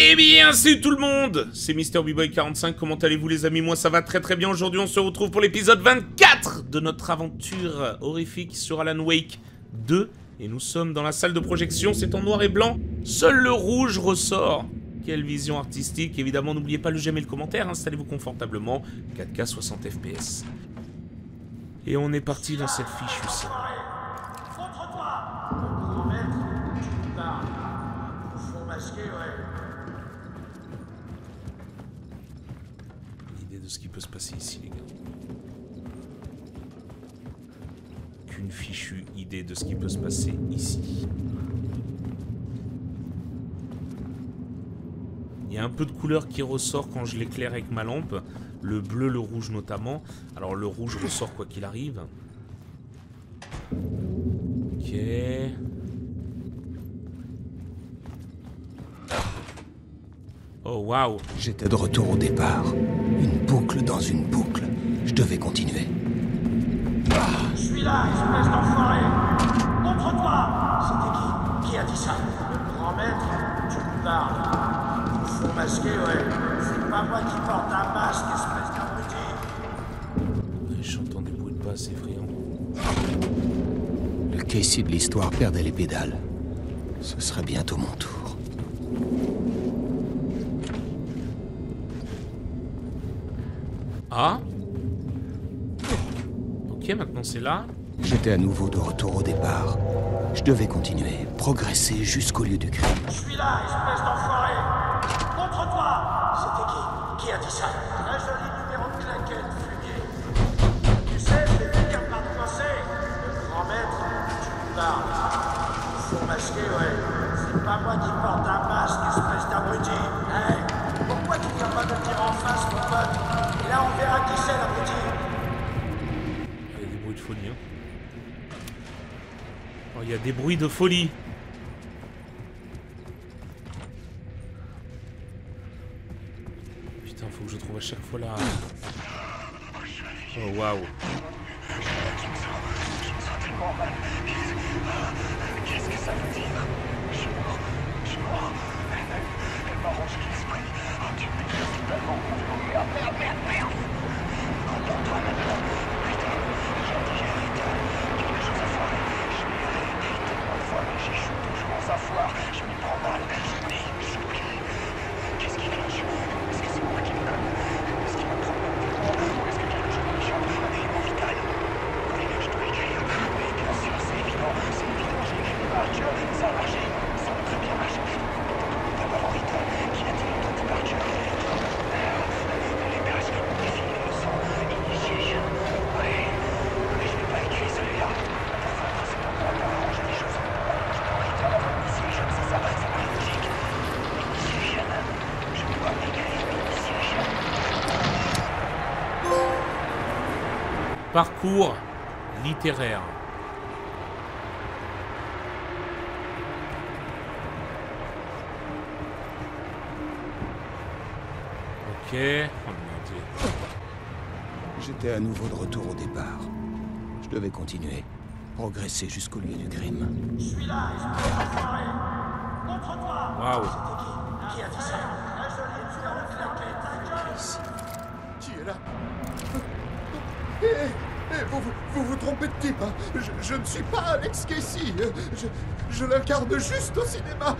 Eh bien, salut tout le monde. C'est Mister boy 45 comment allez-vous les amis? Moi ça va très très bien, aujourd'hui on se retrouve pour l'épisode 24 de notre aventure horrifique sur Alan Wake 2. Et nous sommes dans la salle de projection, c'est en noir et blanc, seul le rouge ressort. Quelle vision artistique, évidemment n'oubliez pas le j'aime et le commentaire, installez-vous confortablement, 4K 60 FPS. Et on est parti dans cette fichue salle. De ce qui peut se passer ici, les gars. Qu'une fichue idée de ce qui peut se passer ici. Il y a un peu de couleur qui ressort quand je l'éclaire avec ma lampe. Le bleu, le rouge notamment. Alors le rouge ressort quoi qu'il arrive. Ok. Oh waouh J'étais de retour au départ. Dans une boucle. Je devais continuer. Je suis là, espèce d'enfoiré Montre-toi C'était qui? Qui a dit ça? Le grand maître? Tu me parles. Faux masqué, ouais. C'est pas moi qui porte un masque, espèce d'abruti. J'entends des bruits de pas assez effrayants. Le Casey de l'histoire perdait les pédales. Ce serait bientôt mon tour. Ah Ok, maintenant c'est là. J'étais à nouveau de retour au départ. Je devais continuer, progresser jusqu'au lieu du crime. Je suis là, espèce d'enfoiré Montre-toi C'était qui? Qui a dit ça? Un joli numéro de claquette, fumier. Tu sais, c'est quelqu'un par de coincé. Le grand maître Tu me parles. Faux masqué, ouais. C'est pas moi qui porte un masque, espèce d'abruti. Hein. Oh, il y a des bruits de folie. Putain, faut que je trouve à chaque fois la... Oh, waouh. Qu'est-ce que ça veut dire Je suis mort, je suis mort. Elle m'a rangé l'esprit. Oh, tu m'es principalement. Merde, merde, merde, merde. Entends-toi maintenant. Putain, j'ai digéré quelque chose à foirer. Je l'ai arrêté tellement de fois, mais j'échoue toujours en sa foire. Je m'y prends mal. Mais j'oublie. Qu'est-ce qui cloche Est-ce que c'est moi qui me donne Est-ce qu'il me prend Ou est-ce que quelque chose m'échappe Et mon vital Oui, je dois écrire. Oui, bien sûr, c'est évident. C'est évident, j'ai écrit le Archer. Ça a marché. Ça a très bien marché. D'abord Rita, qui a dit notre Archer. Les personnes défilent le sang. Initiation. Oui. Mais je n'ai pas écrit celui-là. Enfin, c'est pas moi pour arranger les choses. Je prends Rita avant Initiation, c'est ça. Ça paraît logique. Initiation. Je ne pas écrire Initiation. Parcours littéraire. Ok. Oh. J'étais à nouveau de retour au départ. Je devais continuer, progresser jusqu'au lieu du crime. Je suis là, Waouh. Qui a dit ça Un joli numéro de claquette. Qui est là Eh, eh, vous, vous, trompez de type. hein. Je, je ne suis pas Alex Casey. Je, je l'incarne juste au cinéma.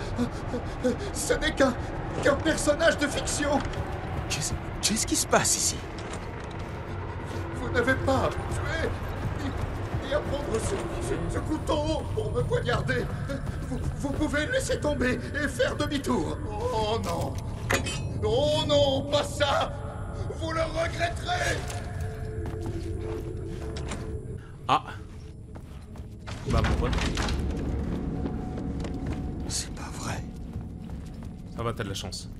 Ce n'est qu'un qu'un personnage de fiction. Qu'est-ce qu'est-ce qui se passe ici? Vous n'avez pas à me tuer. Ni, ni à prendre ce, ce- ce couteau pour me poignarder. Vous, vous pouvez laisser tomber et faire demi-tour. Oh non. Oh non, pas ça. Vous le regretterez. Ah. Bah mon pote. C'est pas vrai. Ça va, t'as de la chance.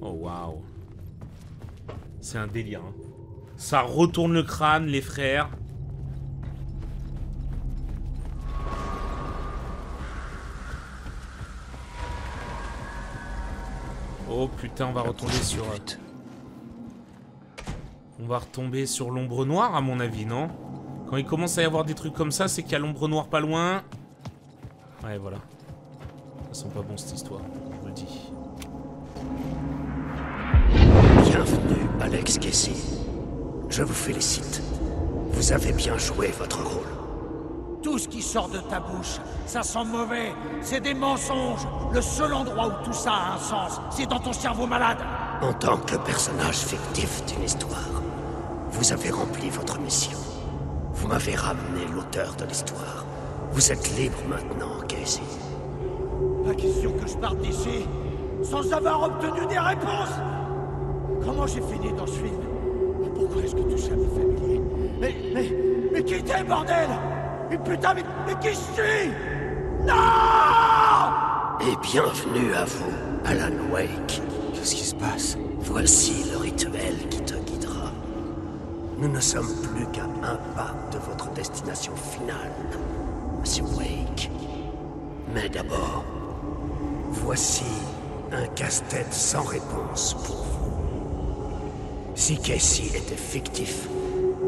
Oh waouh. C'est un délire. hein. Ça retourne le crâne, les frères. Oh putain, on va retomber sur... euh. On va retomber sur l'ombre noire, à mon avis, non? Quand il commence à y avoir des trucs comme ça, c'est qu'il y a l'ombre noire pas loin. Ouais, voilà. Ça sent pas bon cette histoire, je vous le dis. Bienvenue, Alex Casey. Je vous félicite. Vous avez bien joué votre rôle. Tout ce qui sort de ta bouche, ça sent mauvais. C'est des mensonges. Le seul endroit où tout ça a un sens, c'est dans ton cerveau malade. En tant que personnage fictif d'une histoire, vous avez rempli votre mission. Vous m'avez ramené l'auteur de l'histoire. Vous êtes libre maintenant, Casey. Pas question que je parte d'ici sans avoir obtenu des réponses. Comment j'ai fini dans ce film? Et pourquoi est-ce que tout ça m'est familier Mais, mais, mais qui t'es, bordel? Mais putain, mais, mais qui je suis? Non Et bienvenue à vous, Alan Wake. Qu'est-ce qui se passe? Voici le rituel qui. Nous ne sommes plus qu'à un pas de votre destination finale, Monsieur Wake. Mais d'abord, voici un casse-tête sans réponse pour vous. Si Casey était fictif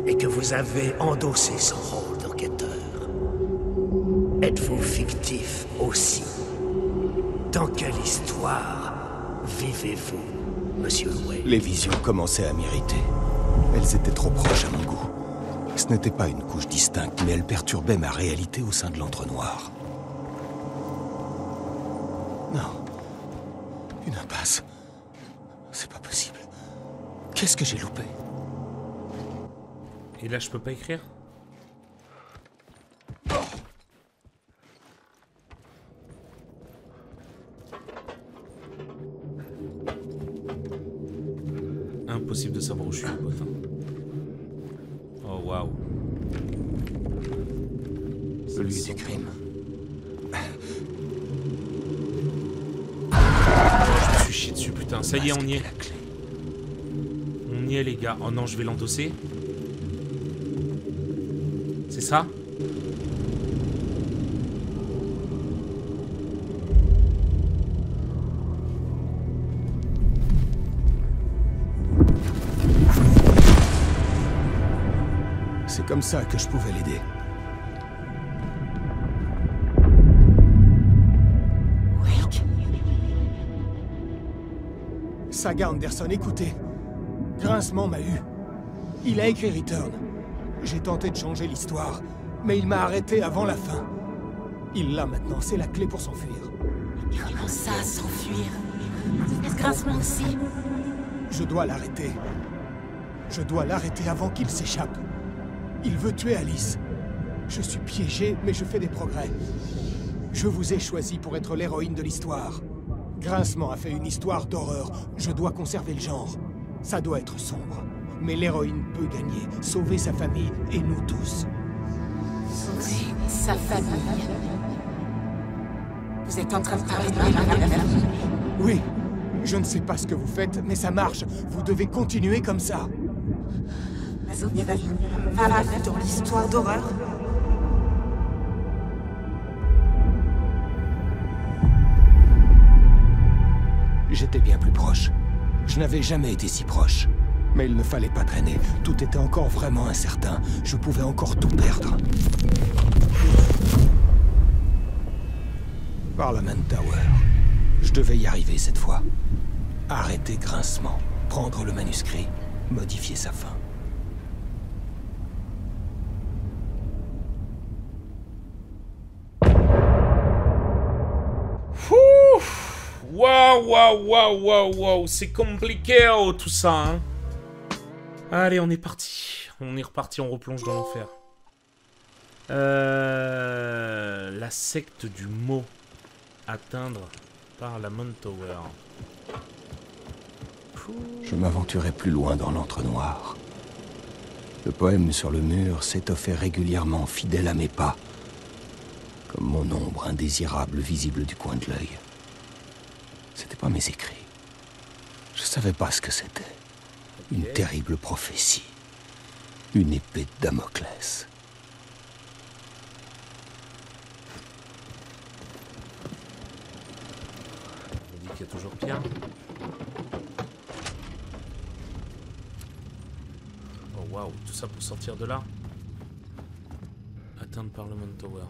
et que vous avez endossé son rôle d'enquêteur, êtes-vous fictif aussi? Dans quelle histoire vivez-vous, Monsieur Wake? Les visions commençaient à m'irriter. Elles étaient trop proches à mon goût. Ce n'était pas une couche distincte, mais elles perturbaient ma réalité au sein de l'entre-noir. Non. Une impasse. C'est pas possible. Qu'est-ce que j'ai loupé? Et là, je peux pas écrire? Hein. Oh, waouh. Le lieu du crime. Je me suis chié dessus, putain. Ça y est, on y est. La clé. On y est, les gars. Oh non, je vais l'endosser. C'est ça? C'est comme ça que je pouvais l'aider. Wake Saga Anderson, écoutez. Grincement m'a eu. Il a écrit Return. J'ai tenté de changer l'histoire, mais il m'a arrêté avant la fin. Il l'a maintenant, c'est la clé pour s'enfuir. Comment ça, s'enfuir? Grincement aussi? Je dois l'arrêter. Je dois l'arrêter avant qu'il s'échappe. Il veut tuer Alice. Je suis piégé, mais je fais des progrès. Je vous ai choisi pour être l'héroïne de l'histoire. Grincement a fait une histoire d'horreur. Je dois conserver le genre. Ça doit être sombre. Mais l'héroïne peut gagner, sauver sa famille et nous tous. Sauver sa famille. Vous êtes en train de parler de ma famille Oui, je ne sais pas ce que vous faites, mais ça marche. Vous devez continuer comme ça. Va dans l'histoire d'horreur. J'étais bien plus proche. Je n'avais jamais été si proche. Mais il ne fallait pas traîner. Tout était encore vraiment incertain. Je pouvais encore tout perdre. Parliament Tower. Je devais y arriver cette fois. Arrêter grincement. Prendre le manuscrit. Modifier sa fin. Waouh, waouh, waouh, waouh, c'est compliqué oh, tout ça. Hein. Allez, on est parti. On est reparti, on replonge dans l'enfer. Euh, la secte du mot. Atteindre par la Tower. Je m'aventurais plus loin dans l'entre-noir. Le poème sur le mur s'étoffait régulièrement, fidèle à mes pas. Comme mon ombre indésirable visible du coin de l'œil. C'était pas mes écrits. Je savais pas ce que c'était. Une terrible prophétie. Une épée de Damoclès. On dit qu'il y a toujours Pierre. Oh waouh, tout ça pour sortir de là Atteindre Parliament Tower.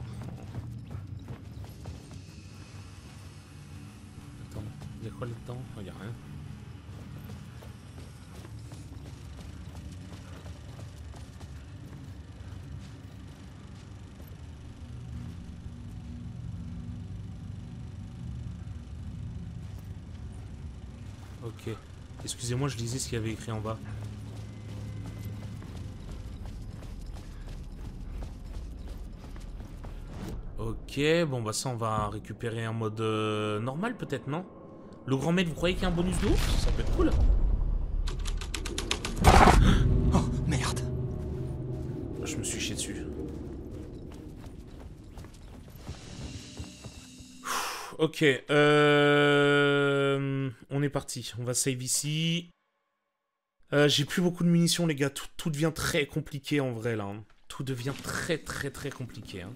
Quoi là-dedans Oh, y a rien. Ok. Excusez-moi, je lisais ce qu'il y avait écrit en bas. Ok, bon bah ça on va récupérer en mode euh, normal peut-être, non? Le grand maître, vous croyez qu'il y a un bonus de ouf Ça peut être cool. Oh, merde. Je me suis chié dessus. Ok, euh... on est parti. On va save ici. Euh, J'ai plus beaucoup de munitions, les gars. Tout, tout devient très compliqué en vrai là. hein. Tout devient très très très compliqué. hein.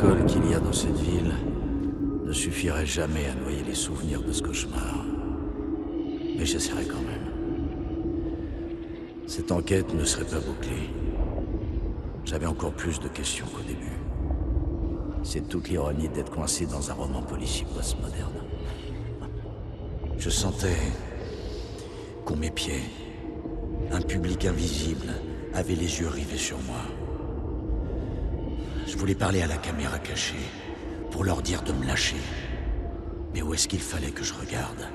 Qu'il y a dans cette ville ne suffirait jamais à noyer les souvenirs de ce cauchemar. Mais j'essaierai quand même. Cette enquête ne serait pas bouclée. J'avais encore plus de questions qu'au début. C'est toute l'ironie d'être coincé dans un roman policier postmoderne. Je sentais qu'on m'épiait. Un public invisible avait les yeux rivés sur moi. Je voulais parler à la caméra cachée pour leur dire de me lâcher. Mais où est-ce qu'il fallait que je regarde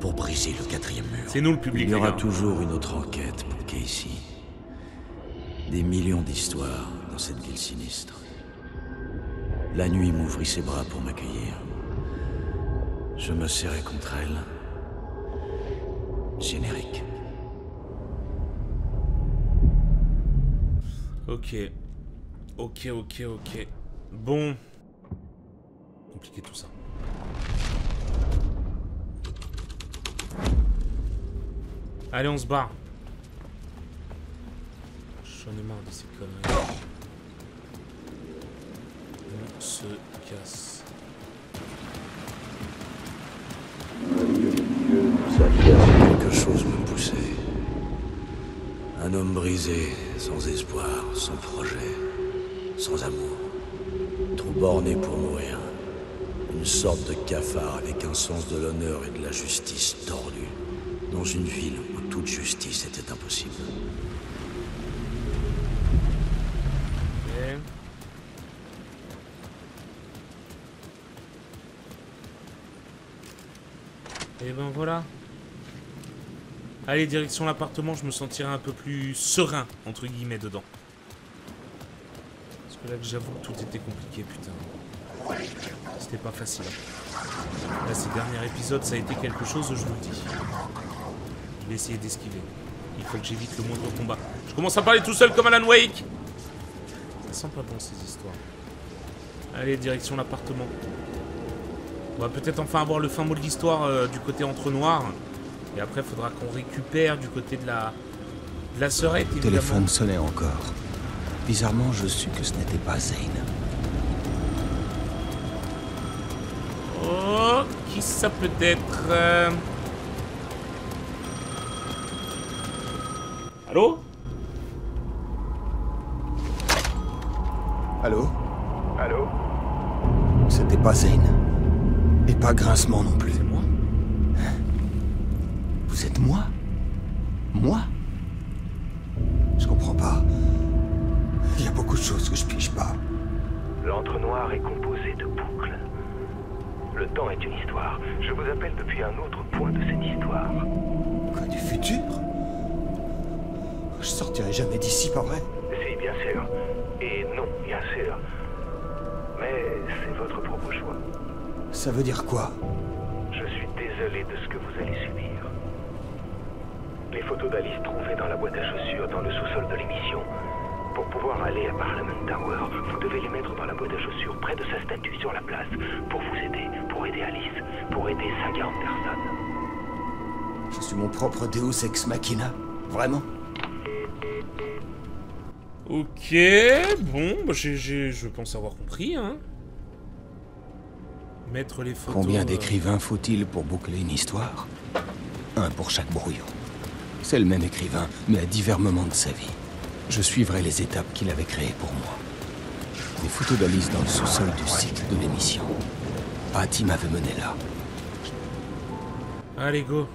pour briser le quatrième mur? C'est nous le public, Il y aura toujours une autre enquête pour Casey. Des millions d'histoires dans cette ville sinistre. La nuit m'ouvrit ses bras pour m'accueillir. Je me serrai contre elle. Générique. Ok. Ok, ok, ok. Bon. Compliqué tout ça. Allez, on se barre. J'en ai marre de ces conneries. On se casse. Quelque chose me poussait. Un homme brisé, sans espoir, sans projet, sans amour. Trop borné pour mourir. Une sorte de cafard avec un sens de l'honneur et de la justice tordu. Dans une ville où toute justice était impossible. Et ben voilà. Allez, direction l'appartement, je me sentirai un peu plus serein, entre guillemets, dedans. Que là, que j'avoue que tout était compliqué, putain. C'était pas facile. Là, ces derniers épisodes, ça a été quelque chose, je vous le dis. Je vais essayer d'esquiver. Il faut que j'évite le moindre combat. Je commence à parler tout seul comme Alan Wake ça sent pas bon ces histoires. Allez, direction l'appartement. On va peut-être enfin avoir le fin mot de l'histoire euh, du côté entre noirs. Et après, faudra qu'on récupère du côté de la, de la sœurette, Le téléphone sonnait encore. Bizarrement, je sus que ce n'était pas Zane. Oh, qui ça peut être euh? Allô? Allô? Allô? C'était pas Zane. Et pas Grincement non plus. C'est moi? Vous êtes moi? Moi? Je comprends pas. Il y a beaucoup de choses que je pige pas. L'entre-noir est composé de boucles. Le temps est une histoire. Je vous appelle depuis un autre point de cette histoire. Quoi, du futur? Je sortirai jamais d'ici, pas vrai? Si, bien sûr. Et non, bien sûr. Mais c'est votre propre choix. Ça veut dire quoi? Je suis désolé de ce que vous allez subir. Les photos d'Alice trouvées dans la boîte à chaussures dans le sous-sol de l'émission. Pour pouvoir aller à Parliament Tower, vous devez les mettre dans la boîte à chaussures près de sa statue sur la place. Pour vous aider, pour aider Alice, pour aider 50 personnes. Je suis mon propre Deus Ex Machina Vraiment Ok, bon, bah, je pense avoir compris, hein. Mettre les photos... Combien euh, d'écrivains faut-il pour boucler une histoire? Un pour chaque brouillon. C'est le même écrivain, mais à divers moments de sa vie. Je suivrai les étapes qu'il avait créées pour moi. Des photos d'Alice dans le sous-sol du site de l'émission. Patty m'avait mené là. Allez, go.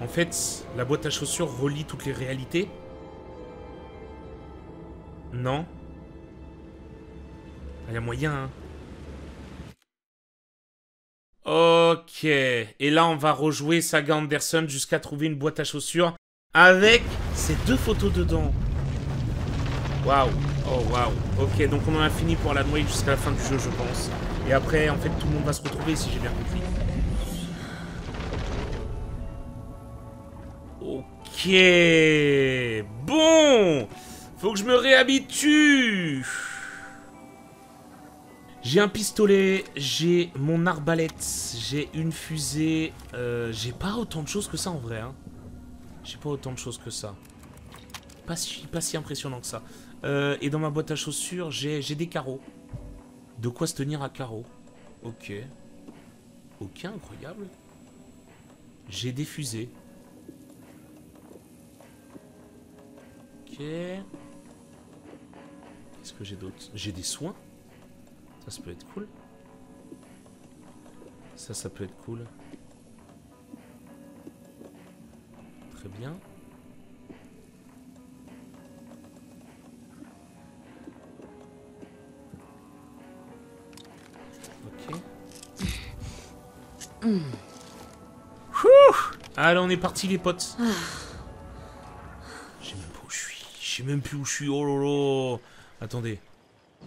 En fait, la boîte à chaussures relie toutes les réalités Non Il y a moyen, hein. Et là, on va rejouer Saga Anderson jusqu'à trouver une boîte à chaussures avec ces deux photos dedans. Waouh. Oh, waouh. Ok, donc on en a fini pour la noyer jusqu'à la fin du jeu, je pense. Et après, en fait, tout le monde va se retrouver, si j'ai bien compris. Ok. Bon. Faut que je me réhabitue. J'ai un pistolet, j'ai mon arbalète, j'ai une fusée. Euh, j'ai pas autant de choses que ça en vrai. Hein. J'ai pas autant de choses que ça. Pas si, pas si impressionnant que ça. Euh, et dans ma boîte à chaussures, j'ai des carreaux. De quoi se tenir à carreaux. Ok. Ok, incroyable. J'ai des fusées. Ok. Qu'est-ce que j'ai d'autre? J'ai des soins. Ça, ça peut être cool. Ça, ça peut être cool. Très bien. Ok. Ouh Allez, on est parti les potes. Je sais même pas où je suis. Je sais même plus où je suis. Oh lolo. Attendez.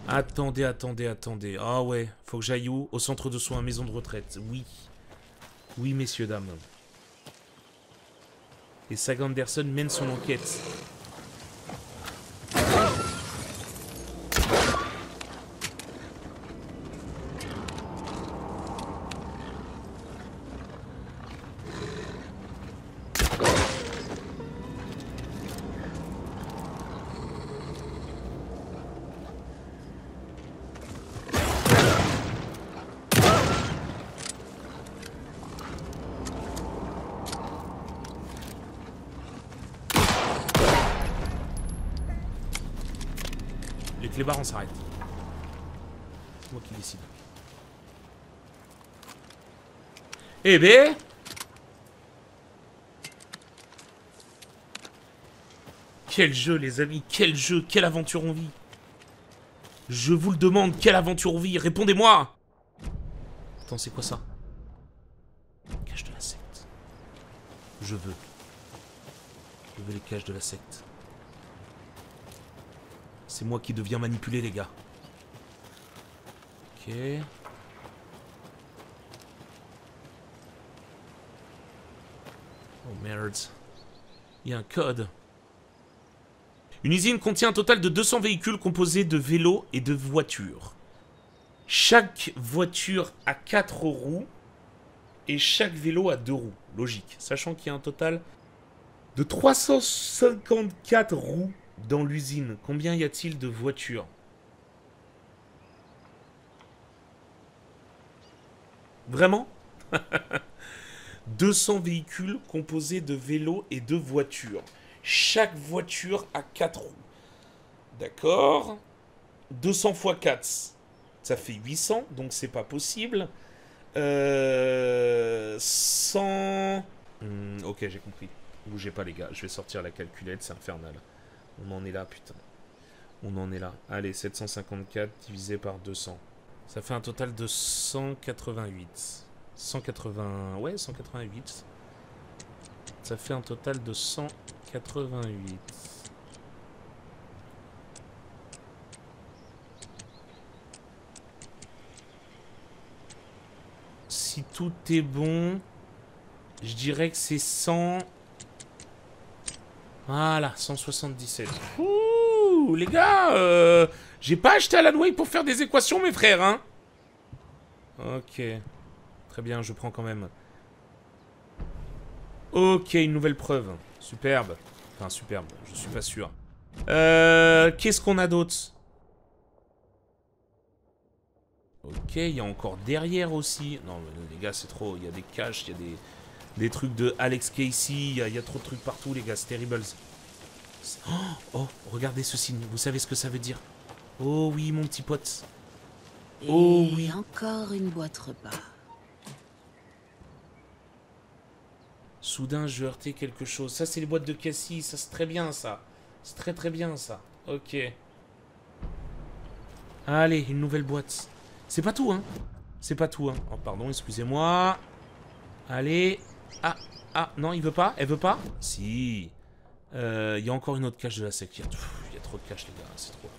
Attendez, attendez, attendez. Ah ouais, faut que j'aille où? Au centre de soins, maison de retraite. Oui. Oui, messieurs, dames. Et Saga Anderson mène son enquête. S'arrête. C'est moi qui décide. Eh ben Quel jeu, les amis Quel jeu Quelle aventure on vit Je vous le demande, quelle aventure on vit Répondez-moi Attends, c'est quoi ça? Cache de la secte. Je veux. Je veux les caches de la secte. C'est moi qui deviens manipulé, les gars. Ok. Oh merde. Il y a un code. Une usine contient un total de 200 véhicules composés de vélos et de voitures. Chaque voiture a 4 roues et chaque vélo a 2 roues. Logique. Sachant qu'il y a un total de 354 roues dans l'usine. Combien y a-t-il de voitures? Vraiment? 200 véhicules composés de vélos et de voitures. Chaque voiture a 4 roues. D'accord? 200 x 4, ça fait 800, donc c'est pas possible. Euh, 100... Hmm, ok, j'ai compris. Bougez pas les gars, je vais sortir la calculette, c'est infernal. On en est là, putain. On en est là. Allez, 754 divisé par 200. Ça fait un total de 188. 180... Ouais, 188. Ça fait un total de 188. Si tout est bon, je dirais que c'est 100... Voilà, 177. Ouh, les gars, euh, j'ai pas acheté Alan Wake pour faire des équations, mes frères, hein. Ok. Très bien, je prends quand même. Ok, une nouvelle preuve. Superbe. Enfin, superbe, je suis pas sûr. Euh, Qu'est-ce qu'on a d'autre? Ok, il y a encore derrière aussi. Non, les gars, c'est trop. Il y a des caches, il y a des, des trucs de Alex Casey. Il y, a- il y a trop de trucs partout, les gars. C'est terrible. Oh, oh, regardez ce signe. Vous savez ce que ça veut dire Oh oui, mon petit pote. Oh Et oui. encore une boîte repas. Soudain, je heurtais quelque chose. Ça, c'est les boîtes de Cassie. Ça, c'est très bien, ça. C'est très très bien, ça. Ok. Allez, une nouvelle boîte. C'est pas tout, hein. C'est pas tout, hein. Oh, pardon, excusez-moi. Allez. Ah, ah, non, il veut pas Elle veut pas Si. Euh, Il y a encore une autre cache de la sec. Il y a, trop de caches, les gars. C'est trop.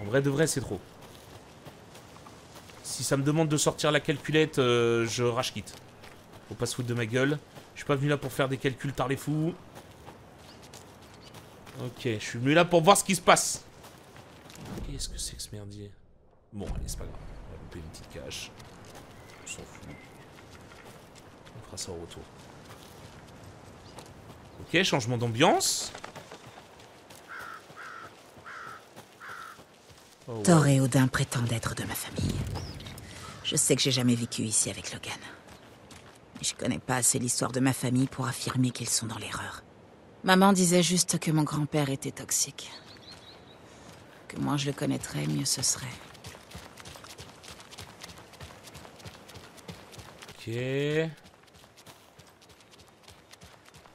En vrai de vrai, c'est trop. Si ça me demande de sortir la calculette, euh, je rage quitte. Faut pas se foutre de ma gueule. Je suis pas venu là pour faire des calculs tard les fous. Ok, je suis venu là pour voir ce qui se passe. Qu'est-ce que c'est que ce merdier? Bon, allez, c'est pas grave. On va louper une petite cache. On s'en fout. Ça retour. Ok, changement d'ambiance. Oh. Thor et Odin prétendent être de ma famille. Je sais que j'ai jamais vécu ici avec Logan. Mais je connais pas assez l'histoire de ma famille pour affirmer qu'ils sont dans l'erreur. Maman disait juste que mon grand-père était toxique. Que moins je le connaîtrais, mieux ce serait. Ok.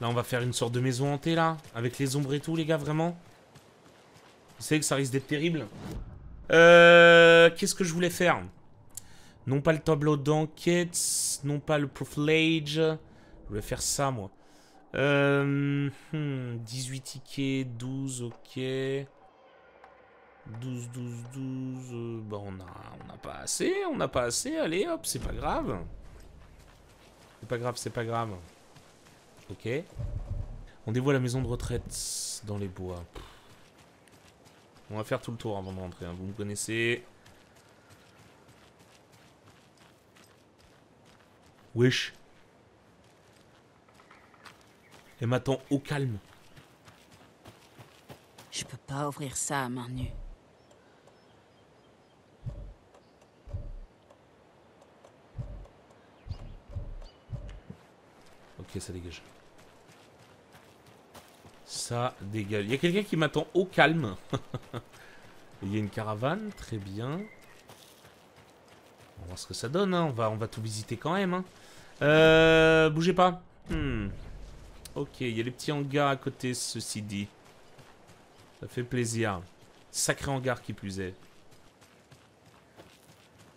Là, on va faire une sorte de maison hantée, là Avec les ombres et tout, les gars, vraiment Vous savez que ça risque d'être terrible Euh... Qu'est-ce que je voulais faire? Non pas le tableau d'enquête, non pas le profilage. Je voulais faire ça, moi. Euh... hmm, 18 tickets, 12, ok. 12, 12, 12... euh, bah, on a, on n'a pas assez, on n'a pas assez. Allez, hop, c'est pas grave. C'est pas grave, c'est pas grave. Ok. On dévoile la maison de retraite dans les bois. On va faire tout le tour avant de rentrer. hein. Vous me connaissez. Wesh. Et m'attend au calme. Je peux pas ouvrir ça à main nue. Ça dégage. Ça dégage. Il y a quelqu'un qui m'attend au calme. Il y a une caravane, très bien. On va voir ce que ça donne, hein. on, va, on va tout visiter quand même. hein. Euh, bougez pas. Hmm. Ok, il y a les petits hangars à côté, ceci dit. Ça fait plaisir. Sacré hangar qui plus est.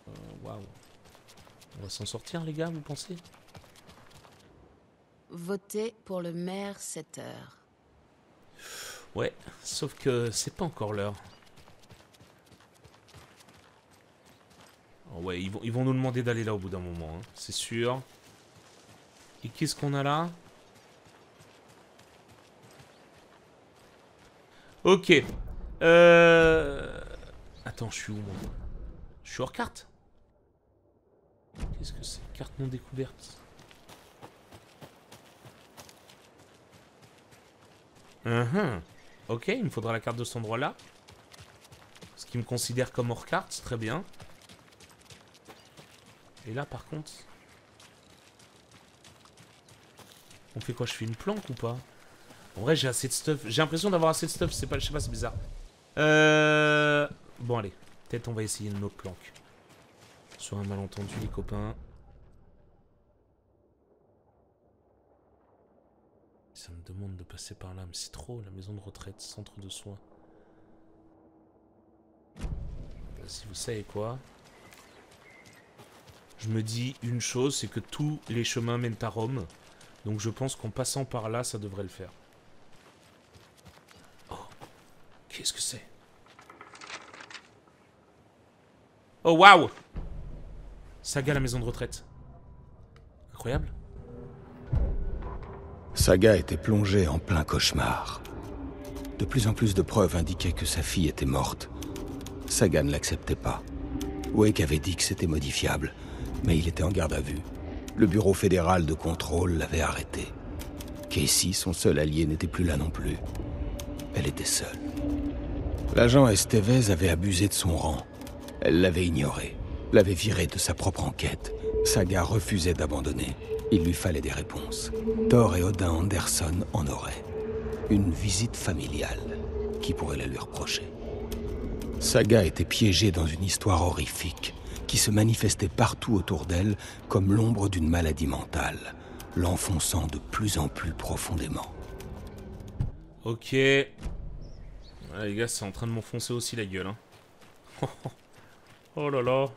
Euh. On va s'en sortir, les gars, vous pensez? Votez pour le maire 7 heures. Ouais, sauf que c'est pas encore l'heure. Oh ouais, ils vont, ils vont nous demander d'aller là au bout d'un moment, hein, c'est sûr. Et qu'est-ce qu'on a là? Ok. Euh... Attends, je suis où moi? Je suis hors carte? Qu'est-ce que c'est? Carte non découverte. Mhm. Ok, il me faudra la carte de cet endroit-là. Ce qui me considère comme hors carte, c'est très bien. Et là, par contre... On fait quoi? Je fais une planque ou pas? En vrai, j'ai assez de stuff. J'ai l'impression d'avoir assez de stuff. C'est pas, je sais pas, c'est bizarre. Euh... Bon, allez. Peut-être on va essayer une autre planque. Sur un malentendu, les copains. Ça me demande de passer par là, mais c'est trop, la maison de retraite, centre de soins. Là, si vous savez quoi, je me dis une chose, c'est que tous les chemins mènent à Rome. Donc je pense qu'en passant par là, ça devrait le faire. Oh, qu'est-ce que c'est? Oh, waouh Saga, la maison de retraite. Incroyable. Saga était plongé en plein cauchemar. De plus en plus de preuves indiquaient que sa fille était morte. Saga ne l'acceptait pas. Wake avait dit que c'était modifiable, mais il était en garde à vue. Le bureau fédéral de contrôle l'avait arrêté. Casey, son seul allié, n'était plus là non plus. Elle était seule. L'agent Estevez avait abusé de son rang. Elle l'avait ignoré, l'avait viré de sa propre enquête. Saga refusait d'abandonner. Il lui fallait des réponses. Thor et Odin Anderson en auraient. Une visite familiale. Qui pourrait la lui reprocher Saga était piégée dans une histoire horrifique qui se manifestait partout autour d'elle comme l'ombre d'une maladie mentale, l'enfonçant de plus en plus profondément. Ok. Les gars, c'est en train de m'enfoncer aussi la gueule. Hein. oh là là.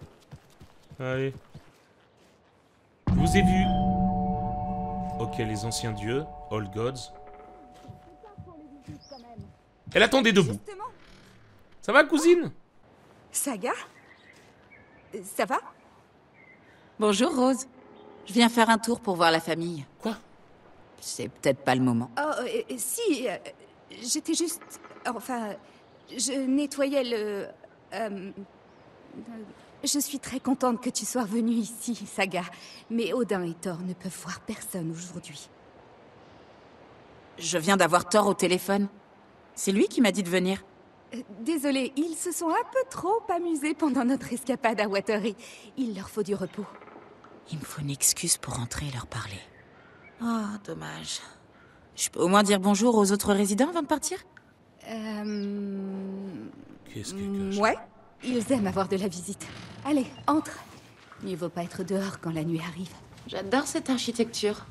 Allez. Je vous ai vu. Ok, les anciens dieux. All gods. Elle attendait debout. Justement, Ça va, cousine? Saga? Ça va? Bonjour Rose. Je viens faire un tour pour voir la famille. Quoi? C'est peut-être pas le moment. Oh, euh, euh, si, euh, j'étais juste... Enfin, je nettoyais le... euh, je suis très contente que tu sois venue ici, Saga. Mais Odin et Thor ne peuvent voir personne aujourd'hui. Je viens d'avoir Thor au téléphone. C'est lui qui m'a dit de venir. Euh, Désolée, ils se sont un peu trop amusés pendant notre escapade à Watery. Il leur faut du repos. Il me faut une excuse pour rentrer et leur parler. Oh, dommage. Je peux au moins dire bonjour aux autres résidents avant de partir? Euh... Qu'est-ce que Ouais, ils aiment avoir de la visite. Allez, entre. Mieux vaut pas être dehors quand la nuit arrive. J'adore cette architecture.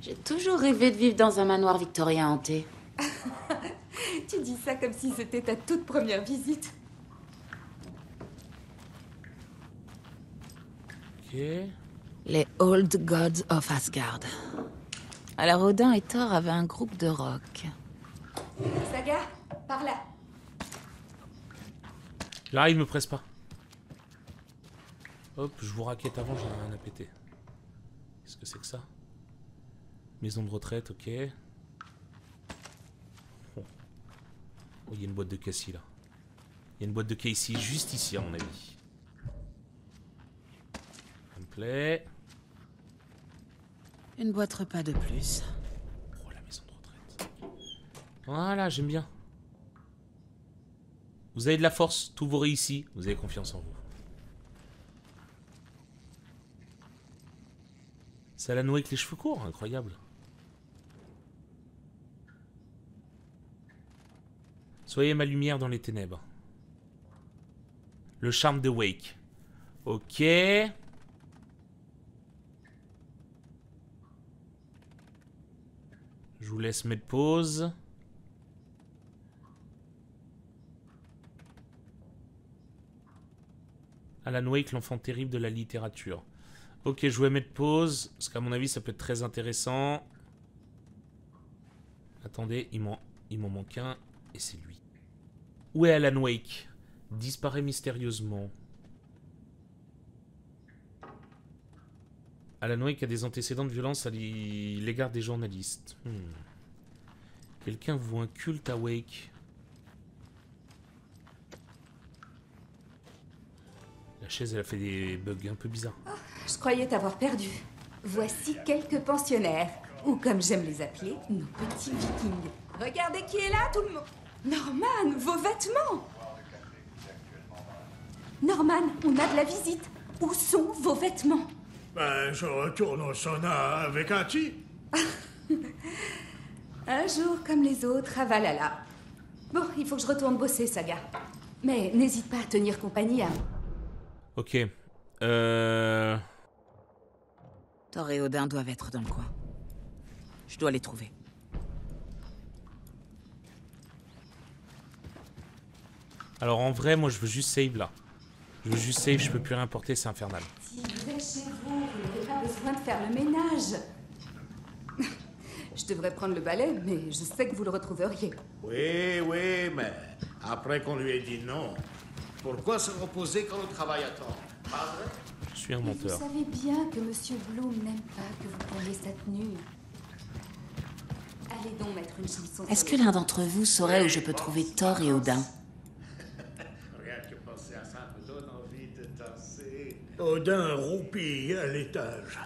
J'ai toujours rêvé de vivre dans un manoir victorien hanté. Tu dis ça comme si c'était ta toute première visite. Ok. Les Old Gods of Asgard. Alors Odin et Thor avaient un groupe de rock. Saga, par là. J'arrive, me presse pas. Hop, je vous raquette avant, j'en ai rien à péter. Qu'est-ce que c'est que ça? Maison de retraite, ok. Oh, Oh, il y a une boîte de Cassie là. Il y a une boîte de Casey juste ici, à mon avis. Ça me plaît. Une boîte repas de plus. Oh, la maison de retraite. Voilà, j'aime bien. Vous avez de la force, tout vous réussit, vous avez confiance en vous. C'est Alan Wake les cheveux courts, incroyable. Soyez ma lumière dans les ténèbres. Le charme de Wake. Ok. Je vous laisse mettre pause. Alan Wake, l'enfant terrible de la littérature. Ok, je vais mettre pause, parce qu'à mon avis, ça peut être très intéressant. Attendez, il m'en manque un, et c'est lui. Où est Alan Wake? Disparaît mystérieusement. Alan Wake a des antécédents de violence à l'égard des journalistes. Hmm. Quelqu'un voue un culte à Wake? La chaise, elle a fait des bugs un peu bizarres. Je croyais t'avoir perdu. Voici quelques pensionnaires, ou comme j'aime les appeler, nos petits vikings. Regardez qui est là, tout le monde. Norman, vos vêtements Norman, on a de la visite. Où sont vos vêtements? Ben, je retourne au sauna avec un type. Un jour comme les autres à Valhalla. Bon, il faut que je retourne bosser, Saga. Mais n'hésite pas à tenir compagnie à... Ok. Euh... Thor et Odin doivent être dans le coin. Je dois les trouver. Alors en vrai, moi je veux juste save là. Je veux juste save, je peux plus rien porter, c'est infernal. Si vous êtes chez vous, vous n'avez pas besoin de faire le ménage. Je devrais prendre le balai, mais je sais que vous le retrouveriez. Oui, oui, mais après qu'on lui ait dit non, pourquoi se reposer quand le travail attend? Pas vrai? Je suis un Mais vous menteur. savez bien que Monsieur Bloom n'aime pas que vous preniez cette tenue. Allez donc mettre une chanson. Est-ce que l'un d'entre vous saurait où je peux trouver Thor et Odin? Rien que penser à ça me donne envie de danser. Odin roupille à l'étage.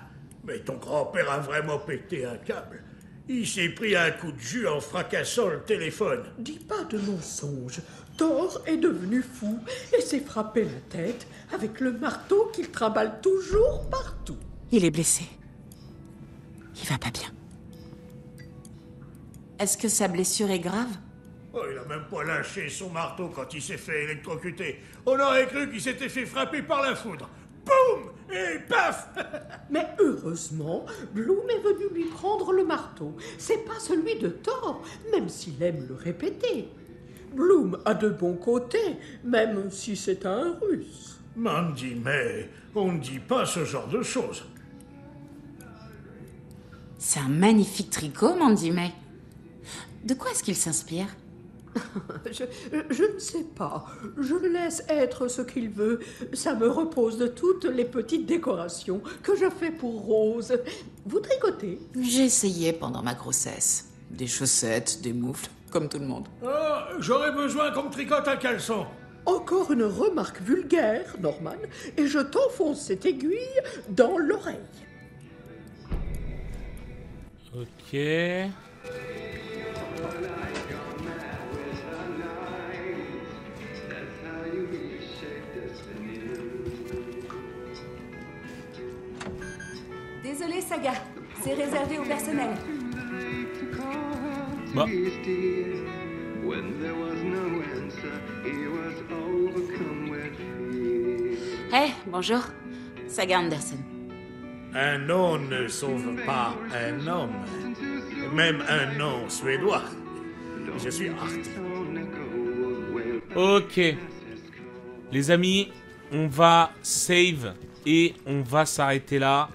Mais ton grand-père a vraiment pété un câble. Il s'est pris un coup de jus en fracassant le téléphone. Dis pas de mensonges. Thor est devenu fou et s'est frappé la tête avec le marteau qu'il trimballe toujours partout. Il est blessé. Il va pas bien. Est-ce que sa blessure est grave? Oh, il a même pas lâché son marteau quand il s'est fait électrocuter. On aurait cru qu'il s'était fait frapper par la foudre. Boum Et paf Mais heureusement, Bloom est venu lui prendre le marteau. C'est pas celui de Thor, même s'il aime le répéter. Bloom a de bons côtés, même si c'est un russe. Mandy, mais on ne dit pas ce genre de choses. C'est un magnifique tricot, Mandy May. De quoi est-ce qu'il s'inspire? Je, je ne sais pas. Je le laisse être ce qu'il veut. Ça me repose de toutes les petites décorations que je fais pour Rose. Vous tricotez? J'ai essayé pendant ma grossesse. Des chaussettes, des moufles, comme tout le monde. Ah, J'aurais besoin qu'on me tricote un caleçon. Encore une remarque vulgaire, Norman, et je t'enfonce cette aiguille dans l'oreille. Ok. Désolé, Saga. C'est réservé au personnel. Bah. Hé, bonjour. Saga Anderson. Un nom ne sauve pas un homme. Même un nom suédois. Je suis Artie. Ok. Les amis, on va save et on va s'arrêter là.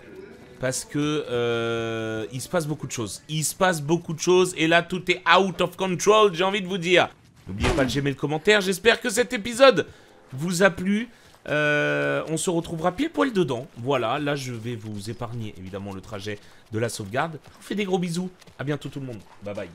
Parce que euh, il se passe beaucoup de choses. Il se passe beaucoup de choses et là tout est out of control, j'ai envie de vous dire. N'oubliez pas de j'aimer le commentaire. J'espère que cet épisode vous a plu. Euh, on se retrouvera pied poil dedans. Voilà, là je vais vous épargner évidemment le trajet de la sauvegarde. Je vous fais des gros bisous. À bientôt tout le monde. Bye bye.